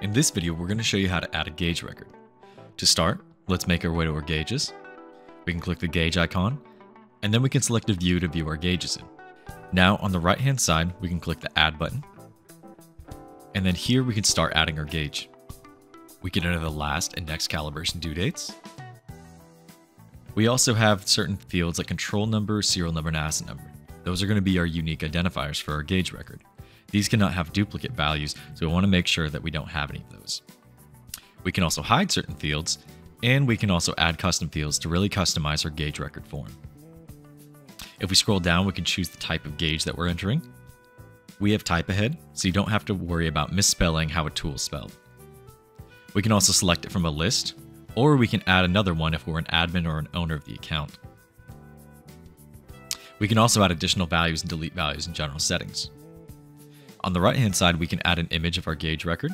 In this video, we're going to show you how to add a gauge record. To start, let's make our way to our gauges. We can click the gauge icon, and then we can select a view to view our gauges in. Now on the right hand side, we can click the add button. And then here we can start adding our gauge. We can enter the last and next calibration due dates. We also have certain fields like control number, serial number, and asset number. Those are going to be our unique identifiers for our gauge record. These cannot have duplicate values, so we want to make sure that we don't have any of those. We can also hide certain fields, and we can also add custom fields to really customize our gauge record form. If we scroll down, we can choose the type of gauge that we're entering. We have type ahead, so you don't have to worry about misspelling how a tool is spelled. We can also select it from a list, or we can add another one if we're an admin or an owner of the account. We can also add additional values and delete values in general settings. On the right hand side, we can add an image of our gauge record.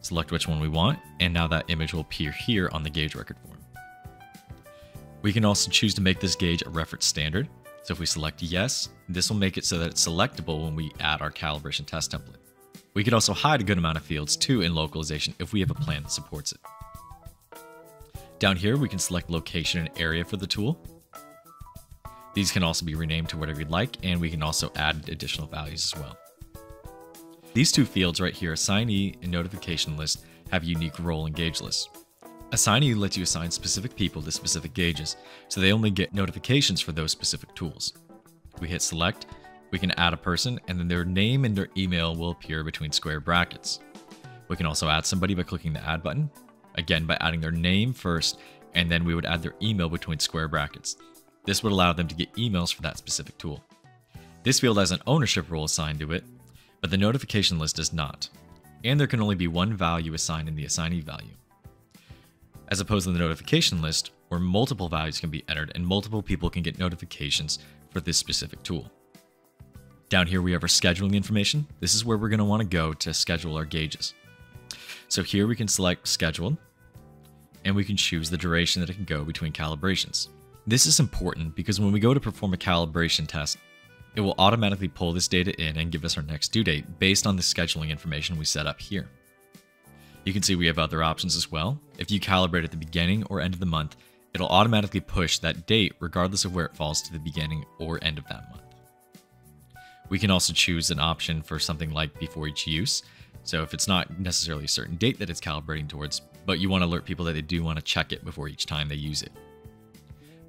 Select which one we want, and now that image will appear here on the gauge record form. We can also choose to make this gauge a reference standard. So if we select yes, this will make it so that it's selectable when we add our calibration test template. We can also hide a good amount of fields too in localization if we have a plan that supports it. Down here, we can select location and area for the tool. These can also be renamed to whatever you'd like, and we can also add additional values as well. These two fields right here, assignee and notification list, have unique role and gauge lists. Assignee lets you assign specific people to specific gauges, so they only get notifications for those specific tools. We hit select, we can add a person, and then their name and their email will appear between square brackets. We can also add somebody by clicking the add button, again by adding their name first, and then we would add their email between square brackets. This would allow them to get emails for that specific tool. This field has an ownership role assigned to it, but the notification list does not. And there can only be one value assigned in the assignee value. As opposed to the notification list, where multiple values can be entered and multiple people can get notifications for this specific tool. Down here we have our scheduling information. This is where we're going to want to go to schedule our gauges. So here we can select scheduled, and we can choose the duration that it can go between calibrations. This is important because when we go to perform a calibration test, it will automatically pull this data in and give us our next due date based on the scheduling information we set up here. You can see we have other options as well. If you calibrate at the beginning or end of the month, it'll automatically push that date regardless of where it falls to the beginning or end of that month. We can also choose an option for something like before each use. So if it's not necessarily a certain date that it's calibrating towards, but you want to alert people that they do want to check it before each time they use it.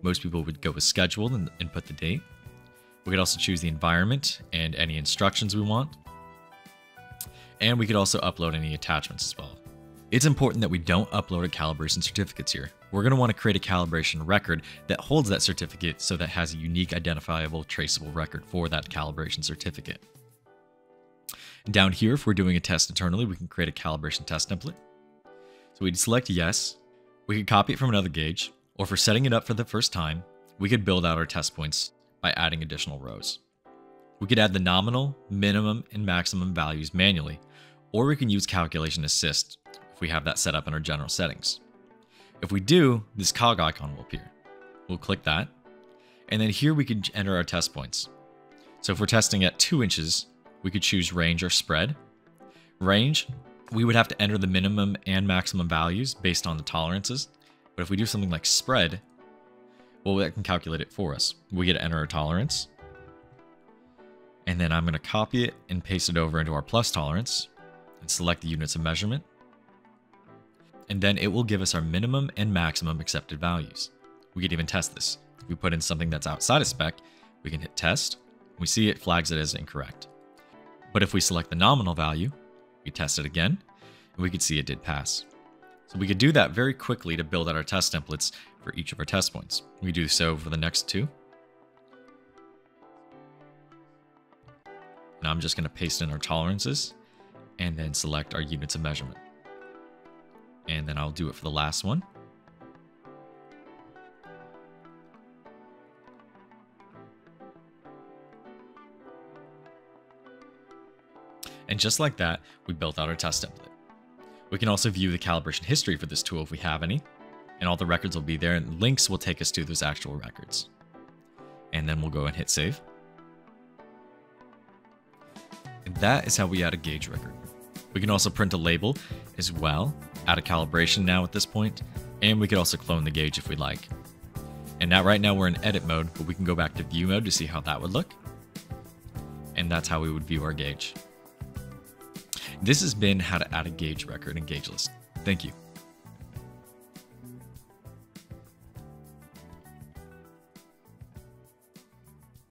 Most people would go with scheduled and input the date. We could also choose the environment and any instructions we want. And we could also upload any attachments as well. It's important that we don't upload a calibration certificates here. We're going to want to create a calibration record that holds that certificate so that has a unique identifiable traceable record for that calibration certificate. Down here, if we're doing a test internally, we can create a calibration test template. So we'd select yes. We could copy it from another gauge, or for setting it up for the first time, we could build out our test points by adding additional rows. We could add the nominal, minimum, and maximum values manually, or we can use Calculation Assist if we have that set up in our general settings. If we do, this cog icon will appear. We'll click that, and then here we can enter our test points. So if we're testing at 2 inches, we could choose range or spread. Range, we would have to enter the minimum and maximum values based on the tolerances. But if we do something like spread, well, that can calculate it for us. We get to enter our tolerance. And then I'm going to copy it and paste it over into our plus tolerance and select the units of measurement. And then it will give us our minimum and maximum accepted values. We could even test this. If we put in something that's outside of spec, we can hit test. We see it flags it as incorrect. But if we select the nominal value, we test it again, and we can see it did pass. So we could do that very quickly to build out our test templates for each of our test points. We do so for the next two. Now I'm just going to paste in our tolerances and then select our units of measurement. And then I'll do it for the last one. And just like that, we built out our test template. We can also view the calibration history for this tool if we have any, and all the records will be there and links will take us to those actual records. And then we'll go and hit save. And that is how we add a gauge record. We can also print a label as well, add a calibration now at this point, and we could also clone the gauge if we like. And now right now we're in edit mode, but we can go back to view mode to see how that would look. And that's how we would view our gauge. This has been how to add a gauge record and GageList. Thank you.